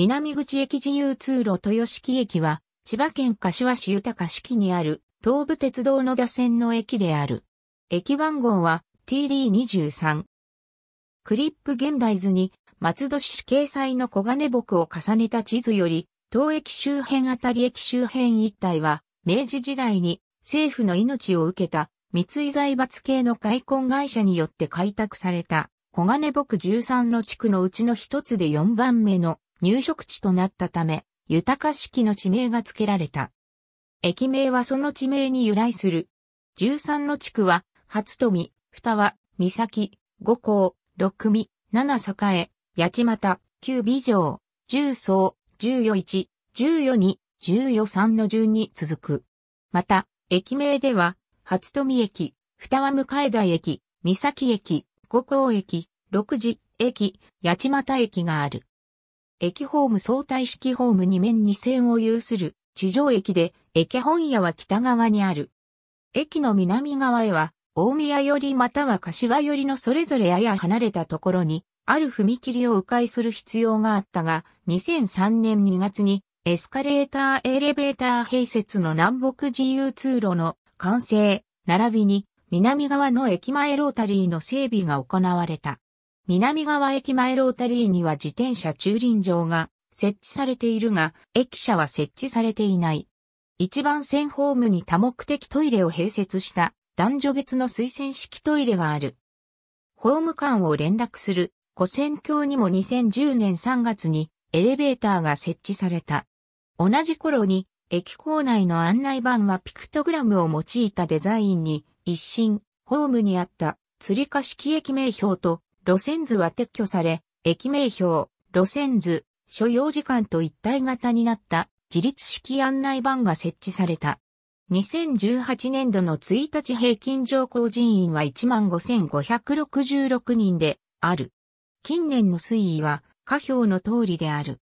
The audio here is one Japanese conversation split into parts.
南口駅自由通路豊敷駅は、千葉県柏市豊敷にある東武鉄道の打線の駅である。駅番号は TD23。クリップ現代図に松戸市掲載の小金木を重ねた地図より、東駅周辺あたり駅周辺一帯は、明治時代に政府の命を受けた三井財閥系の開墾会社によって開拓された小金木13の地区のうちの一つで4番目の入植地となったため、豊か式の地名が付けられた。駅名はその地名に由来する。13の地区は、初富、二輪、三崎、五甲、六組、七栄、八街、九美城、十層、十四一、十四二、十四三の順に続く。また、駅名では、初富駅、二輪向台駅、三崎駅、五甲駅、六時駅、八街駅がある。駅ホーム相対式ホーム2面2線を有する地上駅で、駅本屋は北側にある。駅の南側へは、大宮よりまたは柏よりのそれぞれやや離れたところに、ある踏切を迂回する必要があったが、2003年2月にエスカレーターエレベーター併設の南北自由通路の完成、並びに南側の駅前ロータリーの整備が行われた。南側駅前ロータリーには自転車駐輪場が設置されているが、駅舎は設置されていない。一番線ホームに多目的トイレを併設した男女別の推薦式トイレがある。ホーム間を連絡する古線橋にも2010年3月にエレベーターが設置された。同じ頃に駅構内の案内板はピクトグラムを用いたデザインに一新、ホームにあった釣り化式駅名標と路線図は撤去され、駅名標、路線図、所要時間と一体型になった自立式案内板が設置された。2018年度の1日平均乗降人員は15,566人である。近年の推移は下表の通りである。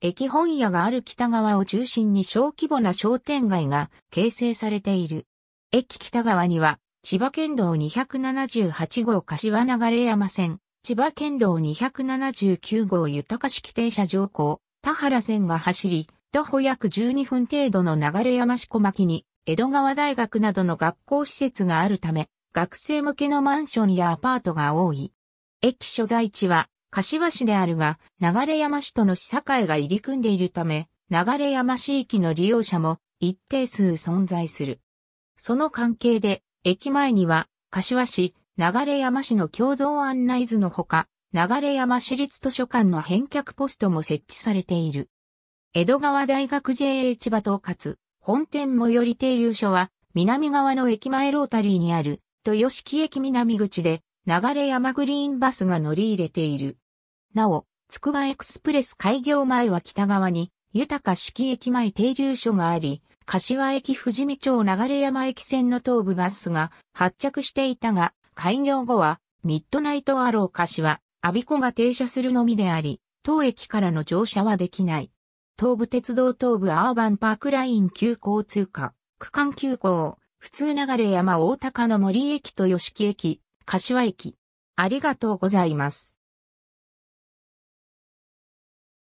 駅本屋がある北側を中心に小規模な商店街が形成されている。駅北側には千葉県道278号柏流山線、千葉県道279号豊式停車場港、田原線が走り、徒歩約12分程度の流山市小牧に、江戸川大学などの学校施設があるため、学生向けのマンションやアパートが多い。駅所在地は、柏市であるが、流山市との市境が入り組んでいるため、流山市域の利用者も一定数存在する。その関係で、駅前には、柏市、流山市の共同案内図のほか、流山市立図書館の返却ポストも設置されている。江戸川大学 JA 千葉統括、本店最寄り停留所は、南側の駅前ロータリーにある、豊敷駅南口で、流山グリーンバスが乗り入れている。なお、つくばエクスプレス開業前は北側に、豊四季駅前停留所があり、柏駅富士見町流山駅線の東武バスが発着していたが、開業後はミッドナイトアロー柏、アビコが停車するのみであり、当駅からの乗車はできない。東武鉄道東武アーバンパークライン急行通過、区間急行、普通流山おおたかの森駅と豊四季駅、柏駅。ありがとうございます。